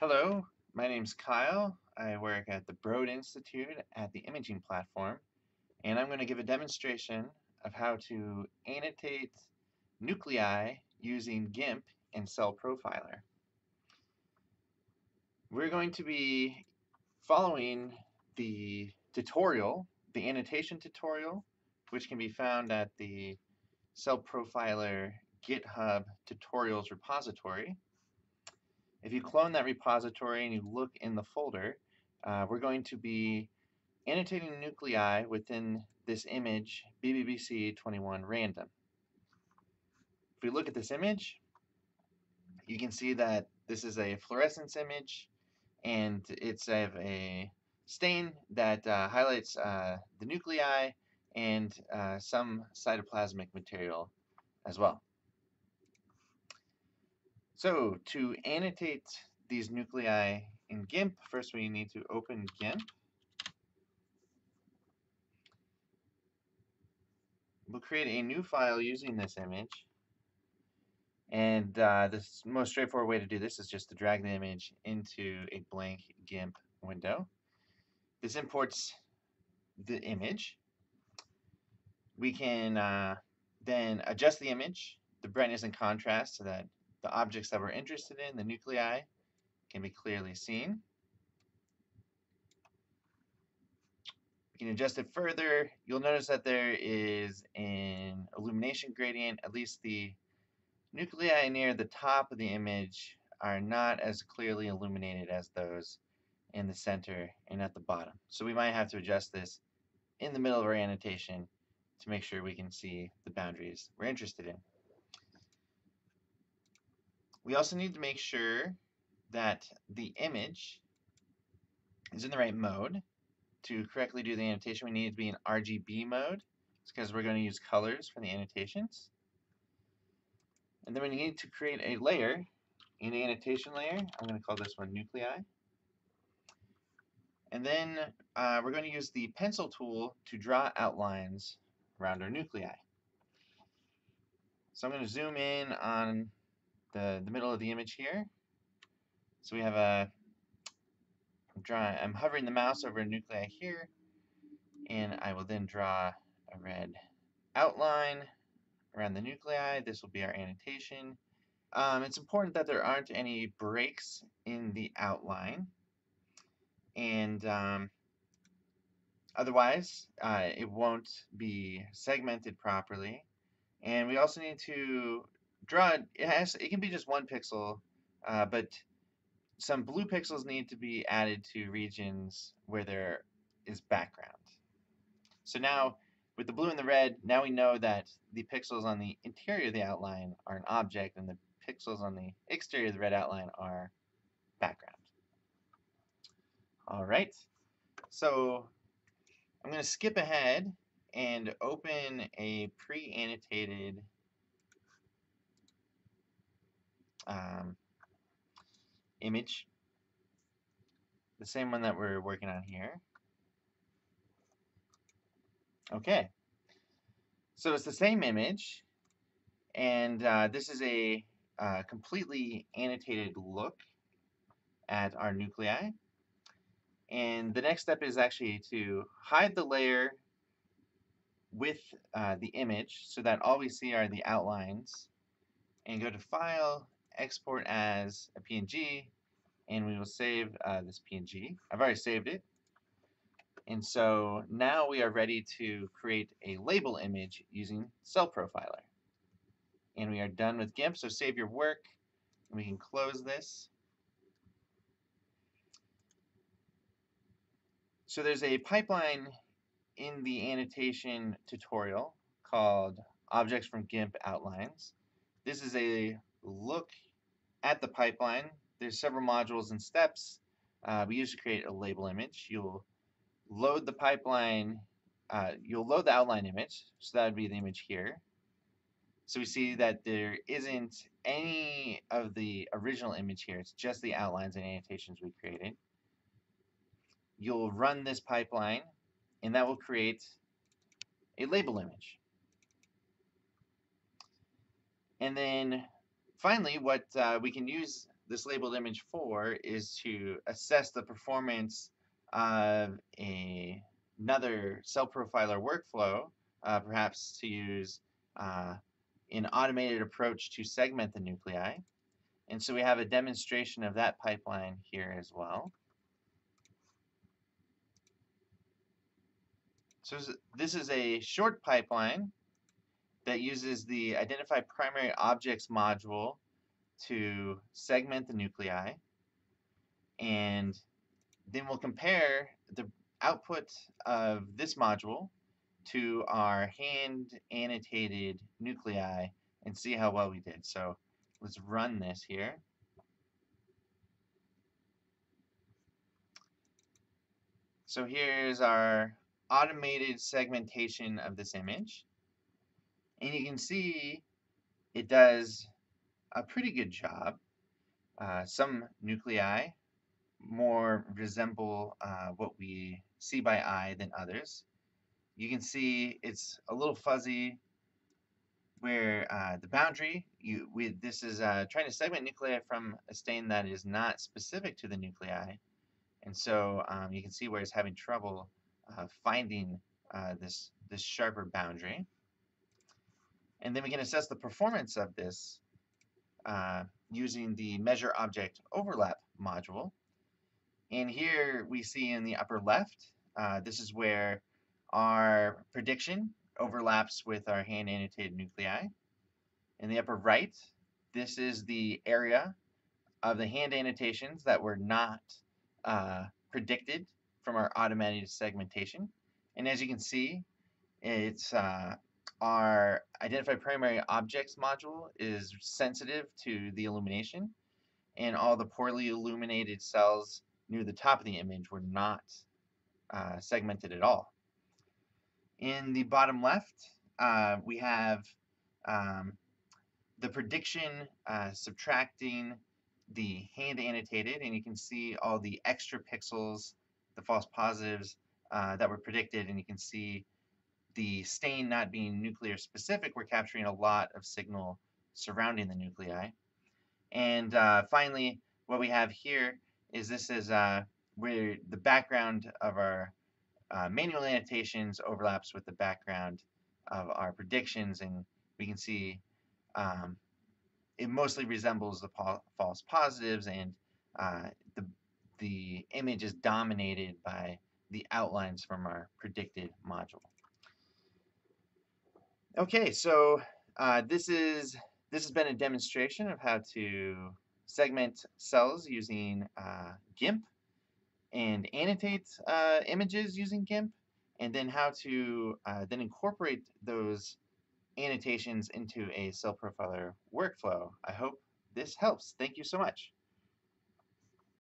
Hello, my name's Kyle. I work at the Broad Institute at the Imaging Platform, and I'm going to give a demonstration of how to annotate nuclei using GIMP and CellProfiler. We're going to be following the tutorial, the annotation tutorial, which can be found at the CellProfiler GitHub tutorials repository. If you clone that repository and you look in the folder, uh, we're going to be annotating nuclei within this image, BBBC21 random. If we look at this image, you can see that this is a fluorescence image and it's a, a stain that uh, highlights uh, the nuclei and uh, some cytoplasmic material as well. So to annotate these nuclei in GIMP, first we need to open GIMP. We'll create a new file using this image. And uh, the most straightforward way to do this is just to drag the image into a blank GIMP window. This imports the image. We can uh, then adjust the image, the brightness and contrast so that the objects that we're interested in, the nuclei, can be clearly seen. We can adjust it further. You'll notice that there is an illumination gradient, at least the nuclei near the top of the image are not as clearly illuminated as those in the center and at the bottom. So we might have to adjust this in the middle of our annotation to make sure we can see the boundaries we're interested in. We also need to make sure that the image is in the right mode. To correctly do the annotation, we need to be in RGB mode. It's because we're going to use colors for the annotations. And then we need to create a layer, an annotation layer. I'm going to call this one nuclei. And then uh, we're going to use the pencil tool to draw outlines around our nuclei. So I'm going to zoom in on the, the middle of the image here. So we have a, I'm, drawing, I'm hovering the mouse over a nuclei here, and I will then draw a red outline around the nuclei. This will be our annotation. Um, it's important that there aren't any breaks in the outline. And um, otherwise, uh, it won't be segmented properly. And we also need to draw it has it can be just one pixel, uh, but some blue pixels need to be added to regions where there is background. So now with the blue and the red, now we know that the pixels on the interior of the outline are an object and the pixels on the exterior of the red outline are background. All right, so I'm going to skip ahead and open a pre-annotated um, image, the same one that we're working on here. Okay, so it's the same image, and uh, this is a uh, completely annotated look at our nuclei. And the next step is actually to hide the layer with uh, the image so that all we see are the outlines and go to File, export as a PNG, and we will save uh, this PNG. I've already saved it. And so now we are ready to create a label image using CellProfiler. And we are done with GIMP, so save your work, and we can close this. So there's a pipeline in the annotation tutorial called Objects from GIMP Outlines. This is a look at the pipeline, there's several modules and steps. Uh, we usually create a label image. You'll load the pipeline, uh, you'll load the outline image, so that would be the image here. So we see that there isn't any of the original image here, it's just the outlines and annotations we created. You'll run this pipeline, and that will create a label image. And then finally, what uh, we can use this labeled image for is to assess the performance of a, another CellProfiler workflow, uh, perhaps to use uh, an automated approach to segment the nuclei. And so we have a demonstration of that pipeline here as well. So this is a short pipeline that uses the Identify Primary Objects module to segment the nuclei. And then we'll compare the output of this module to our hand annotated nuclei and see how well we did. So let's run this here. So here's our automated segmentation of this image. And you can see it does a pretty good job. Uh, some nuclei more resemble uh, what we see by eye than others. You can see it's a little fuzzy where uh, the boundary, you, we, this is uh, trying to segment nuclei from a stain that is not specific to the nuclei. And so um, you can see where it's having trouble uh, finding uh, this, this sharper boundary. And then we can assess the performance of this uh, using the measure object overlap module. And here we see in the upper left, uh, this is where our prediction overlaps with our hand annotated nuclei. In the upper right, this is the area of the hand annotations that were not uh, predicted from our automated segmentation. And as you can see, it's uh, our identify primary objects module is sensitive to the illumination and all the poorly illuminated cells near the top of the image were not uh, segmented at all. In the bottom left, uh, we have um, the prediction uh, subtracting the hand annotated, and you can see all the extra pixels the false positives uh, that were predicted, and you can see the stain not being nuclear specific, we're capturing a lot of signal surrounding the nuclei. And uh, finally, what we have here is this is uh, where the background of our uh, manual annotations overlaps with the background of our predictions, and we can see um, it mostly resembles the false positives, and uh, the the image is dominated by the outlines from our predicted module. Okay, so uh, this is this has been a demonstration of how to segment cells using uh, GIMP and annotate uh, images using GIMP, and then how to uh, then incorporate those annotations into a CellProfiler workflow. I hope this helps. Thank you so much.